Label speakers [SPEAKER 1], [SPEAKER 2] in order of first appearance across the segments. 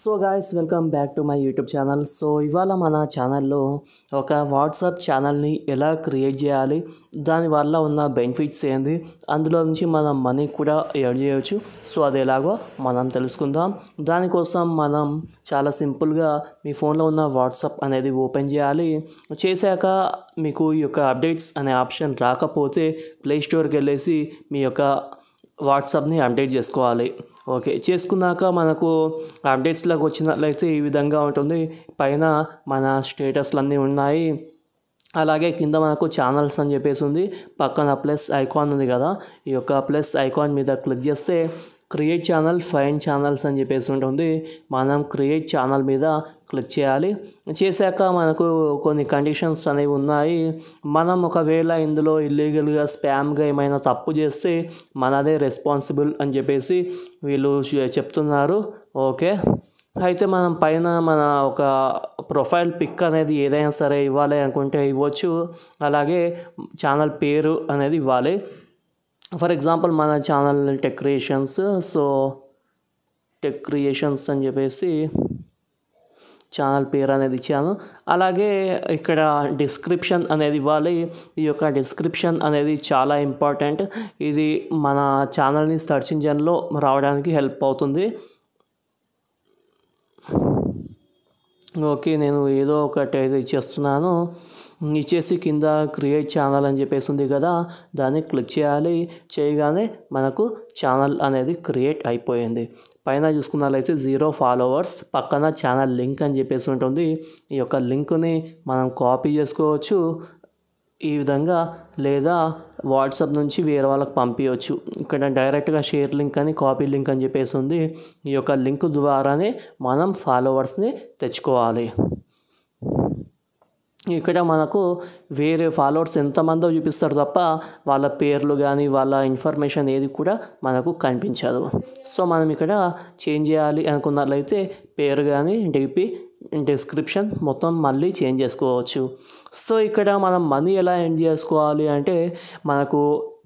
[SPEAKER 1] So guys welcome back to my YouTube channel so ఇవాళ మన ఛానల్లో ఒక వాట్సాప్ ఛానల్ని ఎలా క్రియేట్ చేయాలి దానివల్ల ఉన్న బెనిఫిట్స్ ఏంది అందులో నుంచి మనం మనీ కూడా ఎర్న్ చేయవచ్చు సో అది ఎలాగో మనం తెలుసుకుందాం. దానికోసం మనం చాలా సింపుల్గా మీ ఫోన్లో ఉన్న వాట్సాప్ అనేది ఓపెన్ చేయాలి. చేశాక మీకు ఈ యొక్క అప్డేట్స్ అనే ఆప్షన్ రాకపోతే ప్లే స్టోర్కి వెళ్ళేసి మీ యొక్క వాట్సాప్ని అప్డేట్ చేసుకోవాలి. ఓకే చేసుకున్నాక మనకు అప్డేట్స్లోకి వచ్చినట్లయితే ఈ విధంగా ఉంటుంది. పైన మన స్టేటస్లు అన్నీ ఉన్నాయి. అలాగే కింద మనకు ఛానల్స్ అని చెప్పేసి ఉంది. పక్కన ప్లస్ ఐకాన్ ఉంది కదా. ఈ యొక్క ప్లస్ ఐకాన్ మీద క్లిక్ చేస్తే క్రియేట్ ఛానల్ ఫైన్ ఛానల్స్ అని చెప్పేసి ఉంటుంది. మనం క్రియేట్ ఛానల్ మీద క్లిక్ చేయాలి. చేశాక మనకు కొన్ని కండిషన్స్ అనేవి ఉన్నాయి. మనం ఒకవేళ ఇందులో ఇల్లీగల్గా స్పామ్గా ఏమైనా తప్పు చేస్తే మనదే రెస్పాన్సిబుల్ అని చెప్పేసి వీళ్ళు చెప్తున్నారు. ఓకే? అయితే మనం పైన మన ఒక ప్రొఫైల్ పిక్ అనేది ఏదైనా సరే ఇవ్వాలి అనుకుంటే ఇవ్వచ్చు. అలాగే ఛానల్ పేరు అనేది ఇవ్వాలి. ఫర్ ఎగ్జాంపుల్ మన channel tech creations so tech creations అని చెప్పేసి ఛానల్ పేరు అనేది ఇచ్చాను. అలాగే ఇక్కడ డిస్క్రిప్షన్ అనేది ఇవ్వాలి. ఈ యొక్క డిస్క్రిప్షన్ అనేది చాలా ఇంపార్టెంట్ ఇది మన ఛానల్ని సర్చ్ ఇంజన్లో రావడానికి హెల్ప్ అవుతుంది. ఓకే నేను ఏదో ఒకటి అయితే ఇచ్చేస్తున్నాను ఇచ్చేసి కింద క్రియేట్ ఛానల్ అని చెప్పేసి ఉంది కదా దాన్ని క్లిక్ చేయాలి. చేయగానే మనకు ఛానల్ అనేది క్రియేట్ అయిపోయింది. పైన చూసుకున్నట్లయితే జీరో ఫాలోవర్స్ పక్కన ఛానల్ లింక్ అని చెప్పేసి ఉంటుంది. ఈ యొక్క లింక్ని మనం కాపీ చేసుకోవచ్చు. ఈ విధంగా లేదా వాట్సాప్ నుంచి వేరే వాళ్ళకి పంపించవచ్చు ఇక్కడ డైరెక్ట్గా షేర్ లింక్ అని కాపీ లింక్ అని చెప్పేసి ఉంది. ఈ యొక్క లింక్ ద్వారానే మనం ఫాలోవర్స్ని తెచ్చుకోవాలి. ఇక్కడ మనకు వేరే ఫాలోవర్స్ ఎంతమందో చూపిస్తారు తప్ప వాళ్ళ పేర్లు కానీ వాళ్ళ ఇన్ఫర్మేషన్ ఏది కూడా మనకు కనిపించదు. సో మనం ఇక్కడ చేంజ్ చేయాలి అనుకున్నట్లయితే పేరు కానీ డిపి డిస్క్రిప్షన్ మొత్తం మళ్ళీ చేంజ్ చేసుకోవచ్చు. సో ఇక్కడ మనం మనీ ఎలా ఎండ్ చేసుకోవాలి అంటే మనకు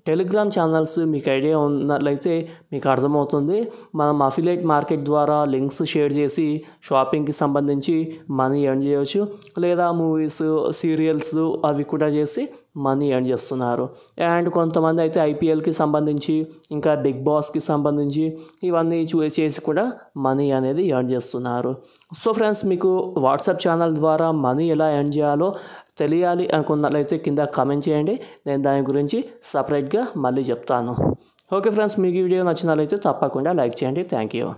[SPEAKER 1] టెలిగ్రామ్ ఛానల్స్ మీకు ఐడియా ఉన్నట్లయితే మీకు అర్థమవుతుంది. మనం అఫిలియేట్ మార్కెట్ ద్వారా లింక్స్ షేర్ చేసి షాపింగ్కి సంబంధించి మనీ ఎర్న్ చేయవచ్చు లేదా మూవీస్ సీరియల్స్ అవి కూడా చేసి మనీ ఎర్న్ చేస్తున్నారు. అండ్ కొంతమంది అయితే ఐపీఎల్కి సంబంధించి ఇంకా బిగ్ బాస్కి సంబంధించి ఇవన్నీ చూసి చేసి కూడా మనీ అనేది ఎర్న్ చేస్తున్నారు. సో ఫ్రెండ్స్ మీకు వాట్సాప్ ఛానల్ ద్వారా మనీ ఎలా ఎర్న్ చేయాలో తెలియాలి అనుకున్నట్లయితే కింద కామెంట్ చేయండి. నేను దాని గురించి సపరేట్గా మళ్ళీ చెప్తాను. ఓకే ఫ్రెండ్స్ మీకు ఈ వీడియో నచ్చినట్లయితే తప్పకుండా లైక్ చేయండి. Thank you